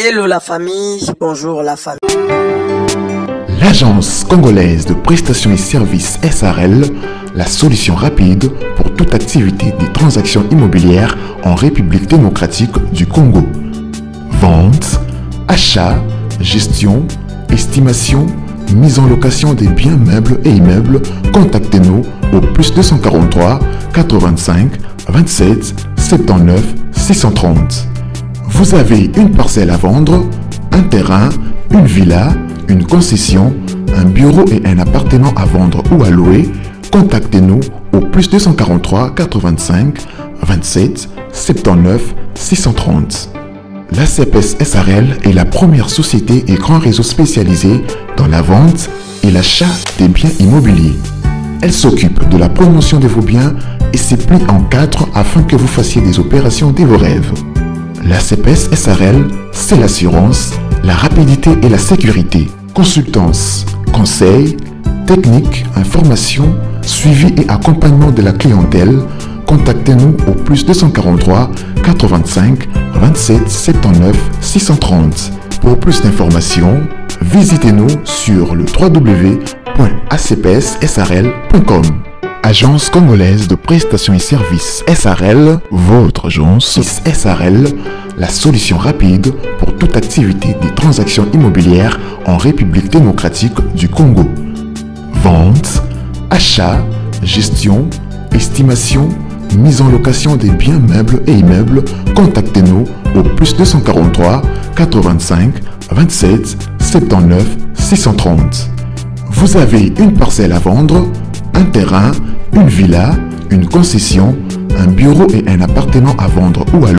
Hello la famille, bonjour la famille. L'agence congolaise de prestations et services SRL, la solution rapide pour toute activité des transactions immobilières en République démocratique du Congo. Vente, achat, gestion, estimation, mise en location des biens meubles et immeubles, contactez-nous au plus 243 85 27 79 630. Vous avez une parcelle à vendre, un terrain, une villa, une concession, un bureau et un appartement à vendre ou à louer, contactez-nous au plus 243 85 27 79 630. La CPS SRL est la première société et grand réseau spécialisé dans la vente et l'achat des biens immobiliers. Elle s'occupe de la promotion de vos biens et se plie en quatre afin que vous fassiez des opérations de vos rêves. La CPS SRL, c'est l'assurance, la rapidité et la sécurité. Consultance, conseils, techniques, informations, suivi et accompagnement de la clientèle. Contactez-nous au plus 243 85 27 79 630. Pour plus d'informations, visitez-nous sur le www.acpssrl.com. Agence congolaise de prestations et services SRL, votre agence SRL, la solution rapide pour toute activité des transactions immobilières en République démocratique du Congo. Vente, achat, gestion, estimation, mise en location des biens meubles et immeubles, contactez-nous au plus 243 85 27 79 630. Vous avez une parcelle à vendre, un terrain, une villa, une concession, un bureau et un appartement à vendre ou à louer.